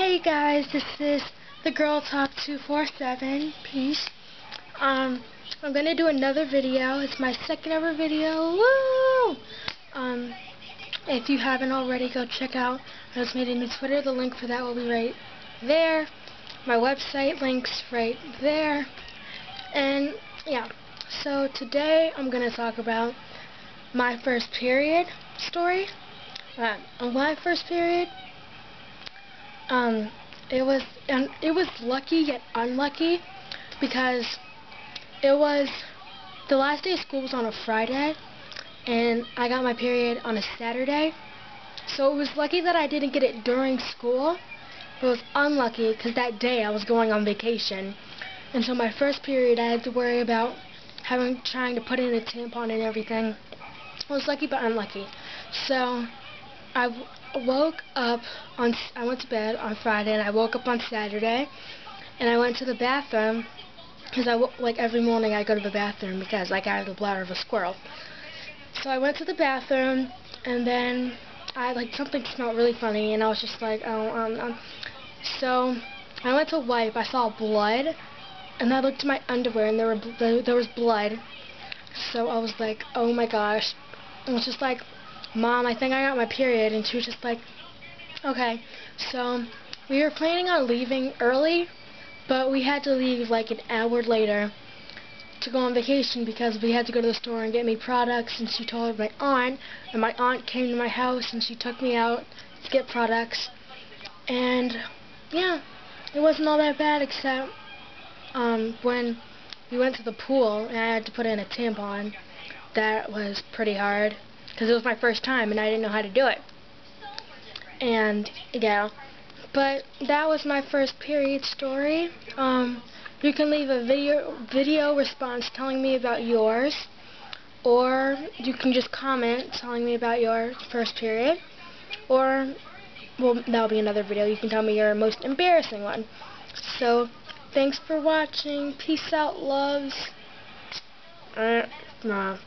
Hey guys, this is the Girl Talk 247. Peace. Um, I'm gonna do another video. It's my second ever video. Woo! Um, if you haven't already, go check out. I just made a new Twitter. The link for that will be right there. My website links right there. And yeah, so today I'm gonna talk about my first period story. Uh, my first period um, it was and it was lucky yet unlucky because it was the last day of school was on a Friday and I got my period on a Saturday. So it was lucky that I didn't get it during school. It was unlucky because that day I was going on vacation. And so my first period I had to worry about having trying to put in a tampon and everything. It was lucky but unlucky. So I woke up on, I went to bed on Friday and I woke up on Saturday and I went to the bathroom because I, like every morning I go to the bathroom because like I have the bladder of a squirrel. So I went to the bathroom and then I like something smelled really funny and I was just like, oh, um, um. So I went to wipe, I saw blood and I looked at my underwear and there were there was blood. So I was like, oh my gosh. I was just like, Mom, I think I got my period. And she was just like, okay. So we were planning on leaving early, but we had to leave like an hour later to go on vacation because we had to go to the store and get me products. And she told my aunt, and my aunt came to my house and she took me out to get products. And yeah, it wasn't all that bad except um, when we went to the pool and I had to put in a tampon. That was pretty hard because it was my first time and I didn't know how to do it. And yeah, but that was my first period story. Um, you can leave a video video response telling me about yours, or you can just comment telling me about your first period, or well that'll be another video. You can tell me your most embarrassing one. So thanks for watching. Peace out, loves. Uh, nah,